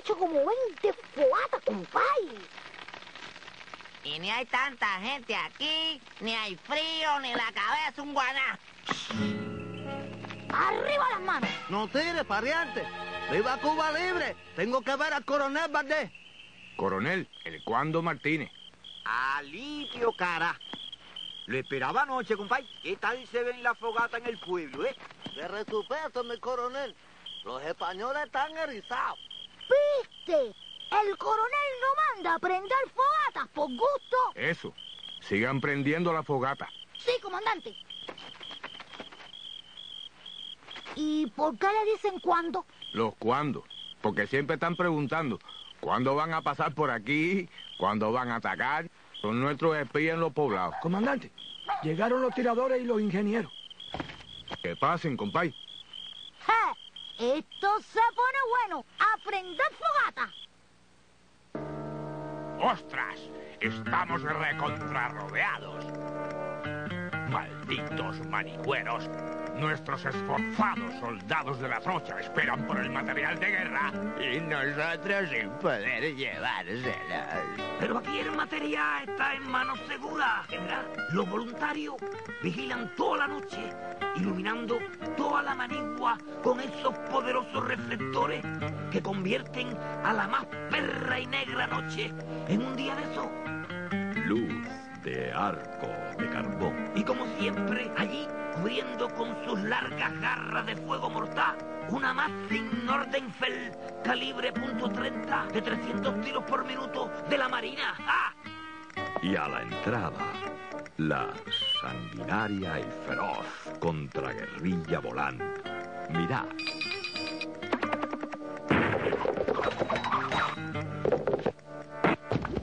hecho como 20 fogatas, compay. Y ni hay tanta gente aquí, ni hay frío, ni la cabeza un guaná. ¡Arriba las manos! No tires, pariente. ¡Viva Cuba Libre! Tengo que ver al coronel Valdés. Coronel, el Cuando Martínez. Alivio, cara. Lo esperaba anoche, compay. ¿Qué tal se ven la fogata en el pueblo, eh? De respeto, mi coronel. Los españoles están erizados. El coronel no manda a prender fogatas por gusto. Eso. Sigan prendiendo la fogata. Sí, comandante. ¿Y por qué le dicen cuándo? Los cuándo. Porque siempre están preguntando cuándo van a pasar por aquí, cuándo van a atacar. Son nuestros espías en los poblados. Comandante, llegaron los tiradores y los ingenieros. Que pasen, compay. Esto se pone bueno. ¡A prender fogata! ¡Ostras! Estamos recontrarrodeados. Malditos marihueros. Nuestros esforzados soldados de la trocha esperan por el material de guerra. Y nosotros sin poder llevárselos. Pero aquí el material está en manos seguras, general. Los voluntarios vigilan toda la noche, iluminando toda la manigua con esos poderosos reflectores que convierten a la más perra y negra noche en un día de sol. Luz de arco de carbón. Y como siempre, allí, cubriendo con sus largas garras de fuego mortal, una Maxim Nordenfeld calibre .30 de 300 tiros por minuto de la Marina. ¡Ah! Y a la entrada, la sanguinaria y feroz contraguerrilla volante. Mirad.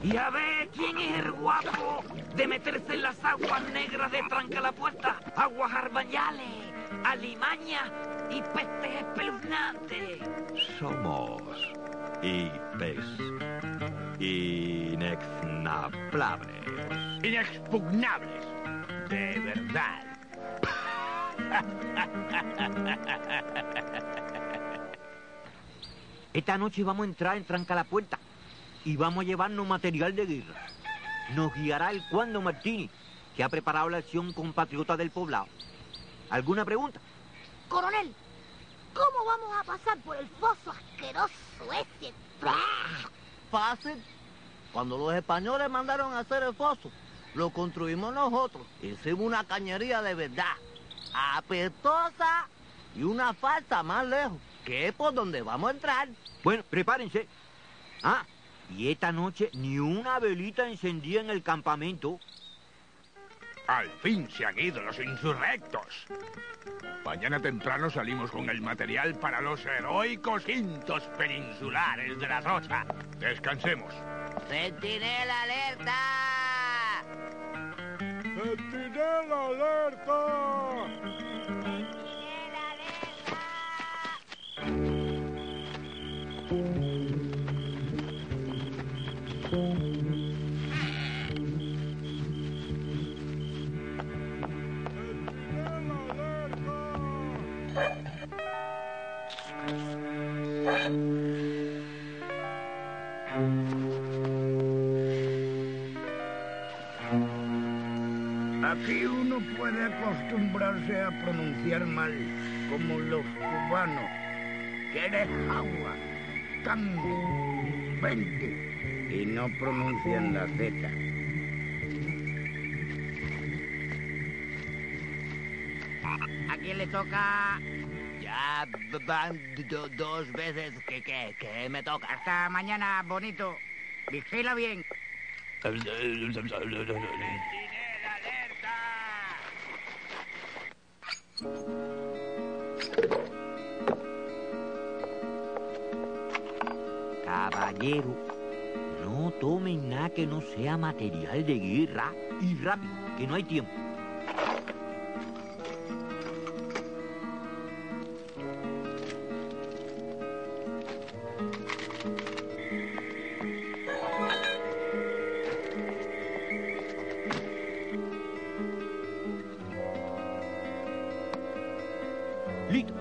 Y a ver quién es el guapo de meterse en las aguas negras de Tranca la Puerta, aguas arbañales, alimañas y pestes espeluznantes. Somos hipes inexnables. Inexpugnables. De verdad. Esta noche vamos a entrar en Tranca la Puerta y vamos a llevarnos material de guerra. Nos guiará el Cuando Martini, que ha preparado la acción compatriota del poblado. ¿Alguna pregunta? Coronel, ¿cómo vamos a pasar por el foso asqueroso ese? Fácil. Cuando los españoles mandaron a hacer el foso, lo construimos nosotros. Hicimos una cañería de verdad. Apestosa y una falsa más lejos, que es por donde vamos a entrar. Bueno, prepárense. Ah, y esta noche ni una velita encendida en el campamento. Al fin se han ido los insurrectos. Mañana temprano salimos con el material para los heroicos quintos peninsulares de la Rocha. Descansemos. ¡Centinela alerta! ¡Centinela alerta! Aquí uno puede acostumbrarse a pronunciar mal, como los cubanos. Que eres agua, cambio, vente. Y no pronuncian la Z. ¿A quién le toca? Ya van do- dos veces que, que, que me toca. Hasta mañana, bonito. Vigila bien. ¡Centinela alerta! Caballero, no tomen nada que no sea material de guerra y rápido, que no hay tiempo. Listo.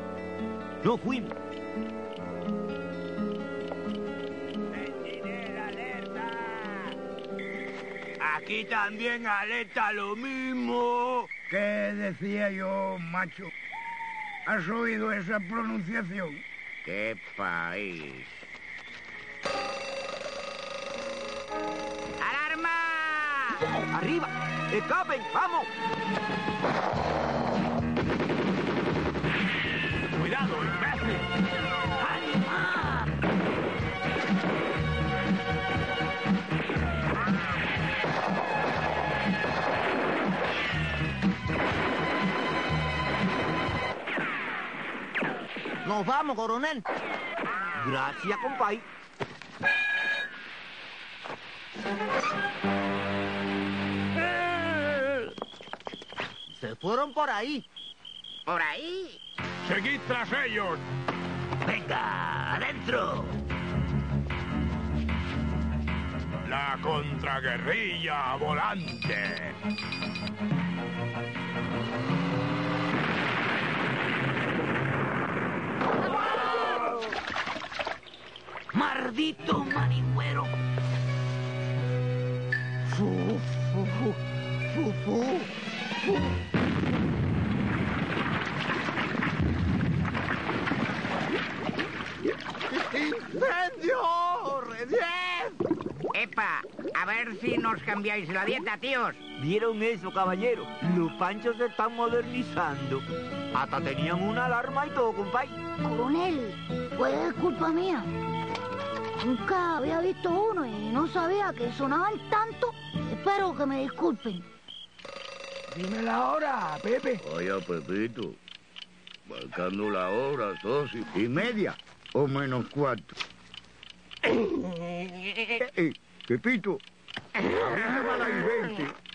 No fuimos. Aquí también alerta lo mismo. ¿Qué decía yo, macho? ¿Has oído esa pronunciación? ¡Qué país! ¡Alarma! ¡Arriba! ¡Escapen! ¡Vamos! ¡Cuidado, imbécil! Nos vamos, coronel. Gracias, compay. Se fueron por ahí. Por ahí. ¡Seguid tras ellos! Venga, adentro. La contraguerrilla volante. Maldito manigüero. Fu, fu, fu, fu, fu, fu. ¡Incendio! ¡Rediez! Epa, a ver si nos cambiáis la dieta, tíos. ¿Vieron eso, caballero? Los panchos se están modernizando. Hasta tenían una alarma y todo, compay. Coronel, pues es culpa mía. Nunca había visto uno y no sabía que sonaban tanto. Espero que me disculpen. Dime la hora, Pepe. Vaya, Pepito. Marcando la hora, dos y, media o menos cuatro. Eh, eh, Pepito, a mí me va a dar 20